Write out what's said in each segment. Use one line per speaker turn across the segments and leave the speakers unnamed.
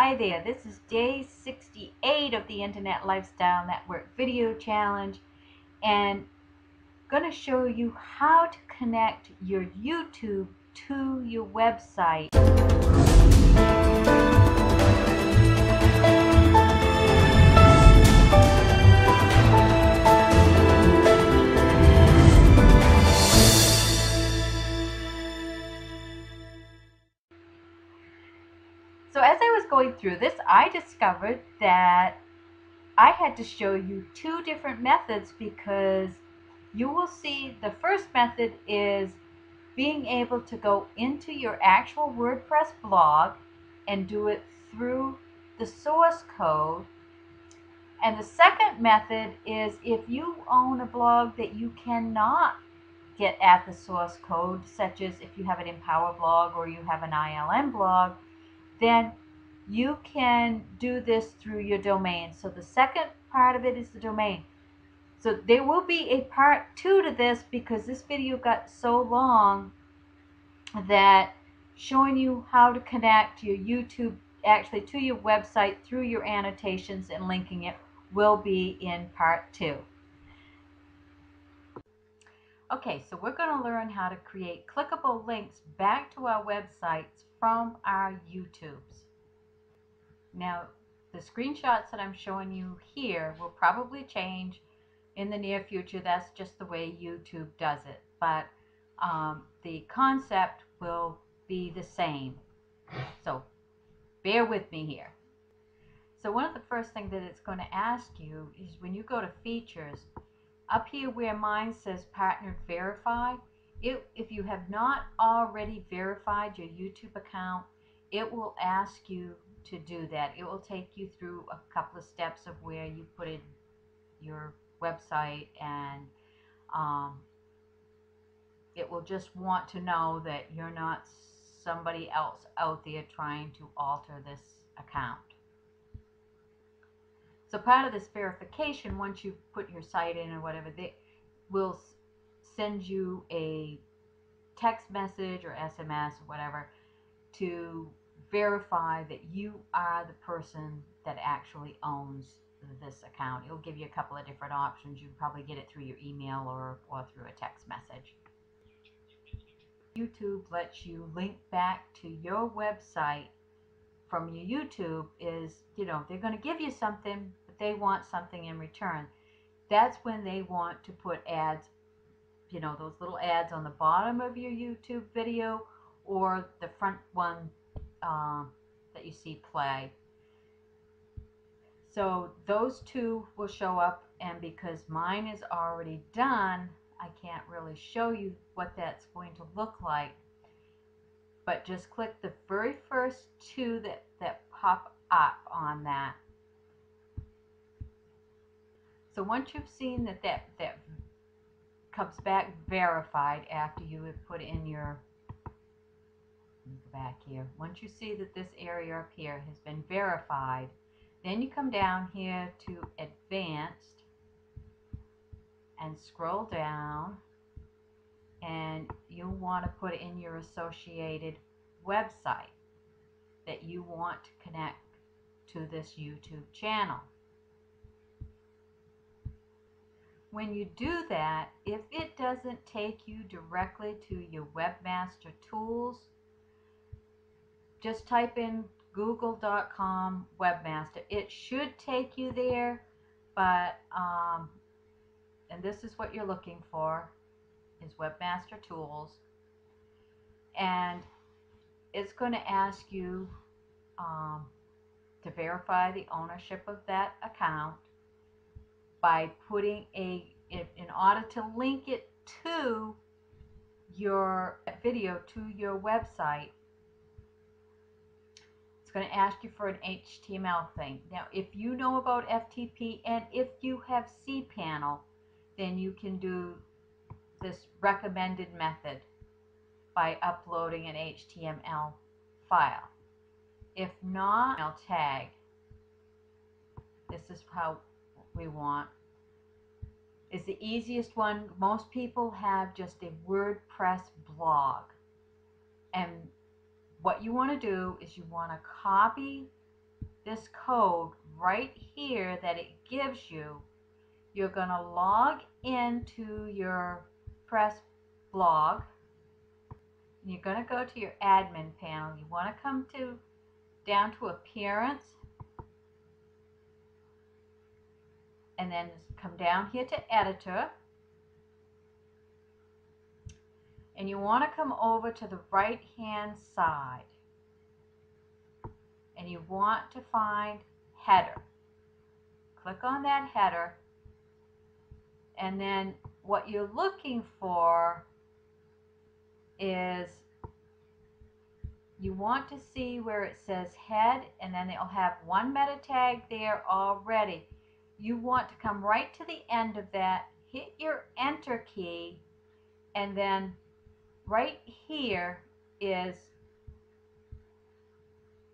Hi there, this is day 68 of the Internet Lifestyle Network video challenge and I'm going to show you how to connect your YouTube to your website. Through this, I discovered that I had to show you two different methods because you will see the first method is being able to go into your actual WordPress blog and do it through the source code. And the second method is if you own a blog that you cannot get at the source code, such as if you have an Empower blog or you have an ILN blog, then you can do this through your domain. So the second part of it is the domain. So there will be a part two to this because this video got so long that showing you how to connect your YouTube actually to your website through your annotations and linking it will be in part two. Okay, so we're going to learn how to create clickable links back to our websites from our YouTubes. Now, the screenshots that I'm showing you here will probably change in the near future. That's just the way YouTube does it. But um, the concept will be the same. So bear with me here. So one of the first things that it's going to ask you is when you go to features, up here where mine says partnered verify, it, if you have not already verified your YouTube account, it will ask you to do that. It will take you through a couple of steps of where you put in your website and um, it will just want to know that you're not somebody else out there trying to alter this account. So part of this verification, once you put your site in or whatever, they will send you a text message or SMS or whatever to verify that you are the person that actually owns this account. It'll give you a couple of different options. You probably get it through your email or, or through a text message. YouTube lets you link back to your website from your YouTube is, you know, they're going to give you something, but they want something in return. That's when they want to put ads, you know, those little ads on the bottom of your YouTube video or the front one uh, that you see play. So those two will show up and because mine is already done, I can't really show you what that's going to look like. But just click the very first two that, that pop up on that. So once you've seen that that, that comes back verified after you have put in your back here. Once you see that this area up here has been verified, then you come down here to advanced and scroll down and you'll want to put in your associated website that you want to connect to this YouTube channel. When you do that, if it doesn't take you directly to your Webmaster Tools, just type in google.com webmaster. It should take you there, but um, and this is what you're looking for is webmaster tools and it's going to ask you um, to verify the ownership of that account by putting a in, in order to link it to your video to your website going to ask you for an HTML thing. Now, if you know about FTP and if you have cPanel, then you can do this recommended method by uploading an HTML file. If not, I'll tag. This is how we want. Is the easiest one. Most people have just a WordPress blog. And what you want to do is you want to copy this code right here that it gives you, you're going to log into your Press blog. You're going to go to your admin panel. You want to come to down to appearance and then come down here to editor and you want to come over to the right hand side and you want to find header. Click on that header and then what you're looking for is you want to see where it says head and then it'll have one meta tag there already. You want to come right to the end of that, hit your enter key, and then right here is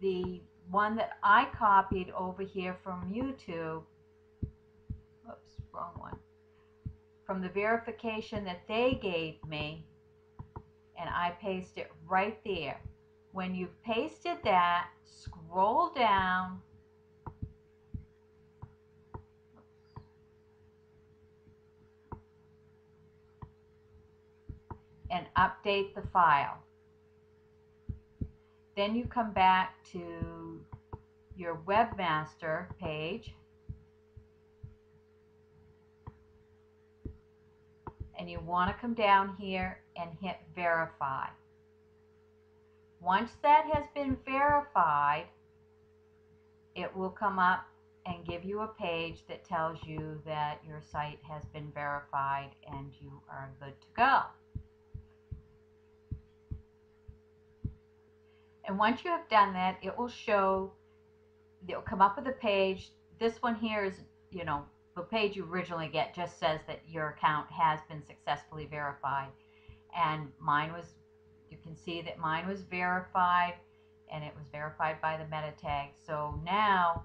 the one that I copied over here from YouTube. Oops, wrong one. From the verification that they gave me, and I paste it right there. When you've pasted that, scroll down and update the file. Then you come back to your webmaster page and you want to come down here and hit verify. Once that has been verified, it will come up and give you a page that tells you that your site has been verified and you are good to go. And once you have done that, it will show, it'll come up with a page. This one here is, you know, the page you originally get just says that your account has been successfully verified. And mine was, you can see that mine was verified and it was verified by the meta tag. So now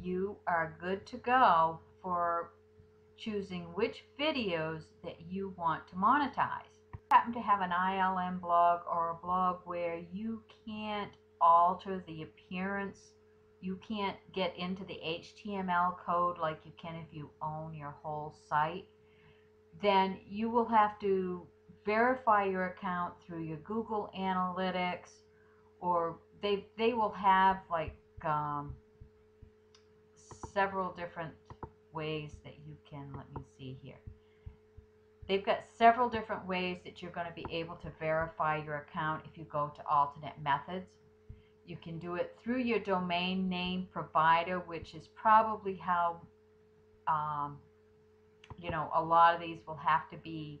you are good to go for choosing which videos that you want to monetize happen to have an ILN blog or a blog where you can't alter the appearance, you can't get into the HTML code like you can if you own your whole site, then you will have to verify your account through your Google Analytics or they, they will have like um, several different ways that you can, let me see here. They've got several different ways that you're going to be able to verify your account if you go to alternate methods. You can do it through your domain name provider, which is probably how, um, you know, a lot of these will have to be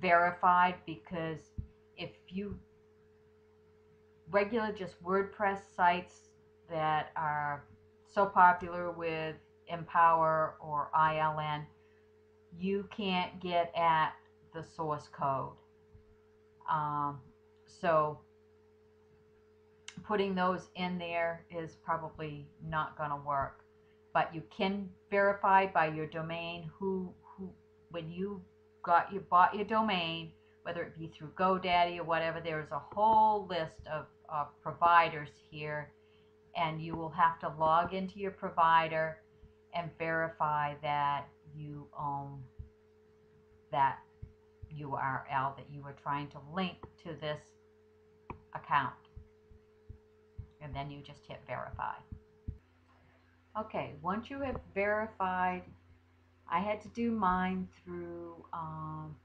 verified because if you regular just WordPress sites that are so popular with Empower or ILN, you can't get at the source code. Um, so putting those in there is probably not going to work. But you can verify by your domain who, who when you got you bought your domain, whether it be through GoDaddy or whatever, there's a whole list of, of providers here and you will have to log into your provider and verify that you own that URL that you were trying to link to this account. And then you just hit verify. Okay, once you have verified, I had to do mine through um,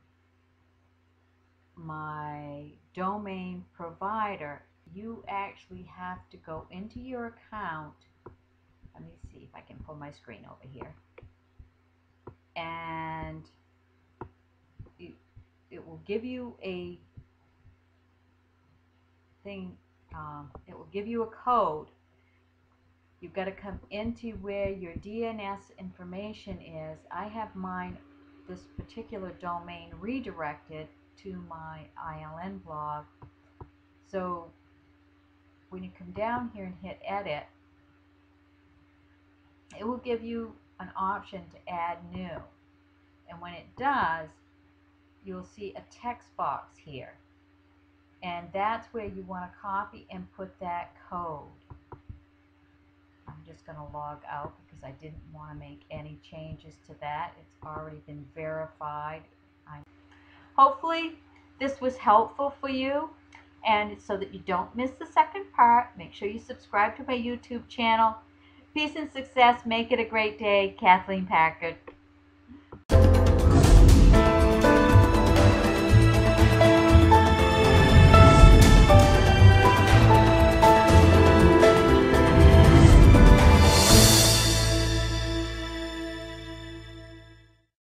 my domain provider. You actually have to go into your account. Let me see if I can pull my screen over here. And it, it will give you a thing, um, it will give you a code. You've got to come into where your DNS information is. I have mine, this particular domain redirected to my ILN blog. So when you come down here and hit edit, it will give you an option to add new. And when it does, you'll see a text box here. And that's where you want to copy and put that code. I'm just going to log out because I didn't want to make any changes to that. It's already been verified. I, hopefully this was helpful for you and so that you don't miss the second part, make sure you subscribe to my YouTube channel. Peace and success. Make it a great day. Kathleen Packard.